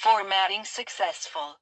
Formatting successful.